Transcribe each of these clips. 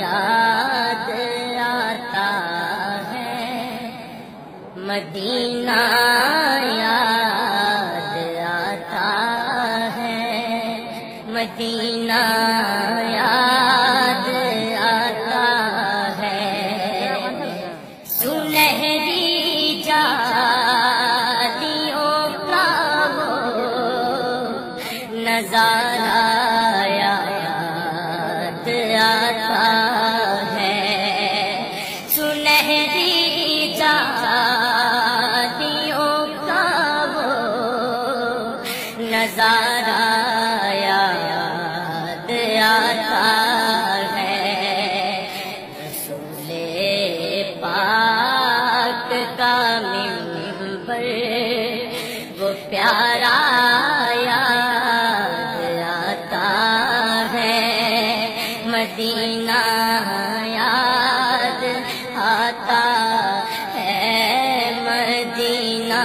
یاد آتا ہے۔ مدینہ یاد آتا ہے۔ مدینہ یاد آتا ہے۔ سنہری جادیوں کا وہ نظارہ نظارہ یاد آتا ہے۔ رسول پاک کا ممبر وہ پیارا یاد آتا ہے۔ مدینہ یاد آتا ہے، مدینہ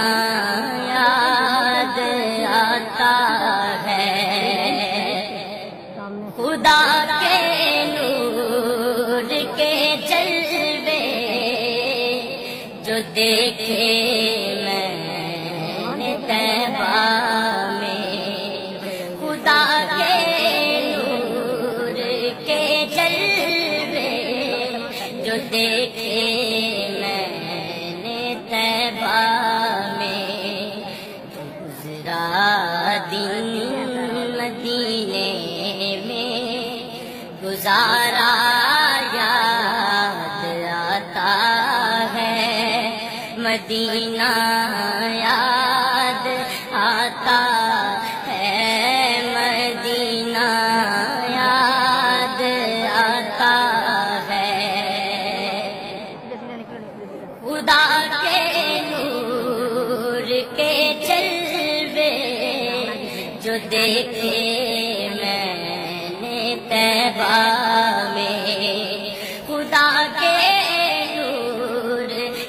جو دیکھے میں نے تیبہ میں گزرا دن مدینے میں۔ گزارا یاد آتا ہے، مدینہ یاد آتا دیکھے میں نے تیبہ میں خدا کے نور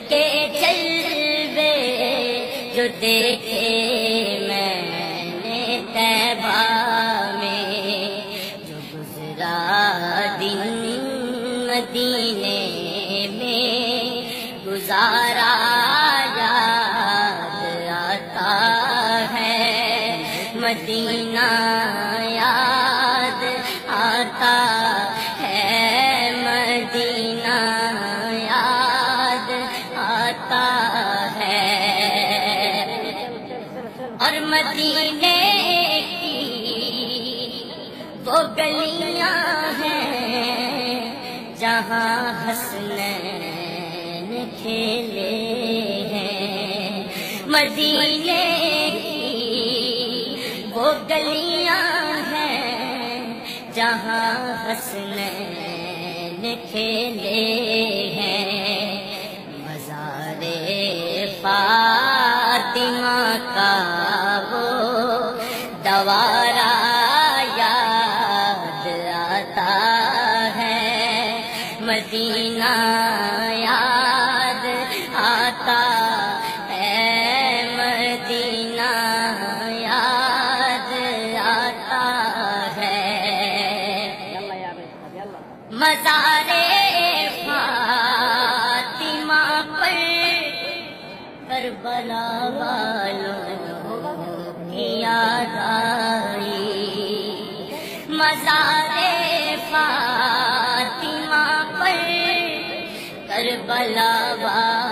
کے چلوے جو دیکھے میں نے تیبہ میں جو گزرا دن مدینے میں گزارا مدینہ یاد آتا ہے، مدینہ یاد آتا ہے۔ اور مدینے کی وہ گلیاں ہیں جہاں حسنین کھیلے ہیں۔ مدینے کی گلیاں ہیں جہاں حسنین کھیلے ہیں۔ مزار فاطمہ کا وہ دوارا یاد آتا ہے۔ مدینہ یاد آتا مزار فاطمہ پر کربلا والوں کی یاد آئی مزار فاطمہ پر کربلا والوں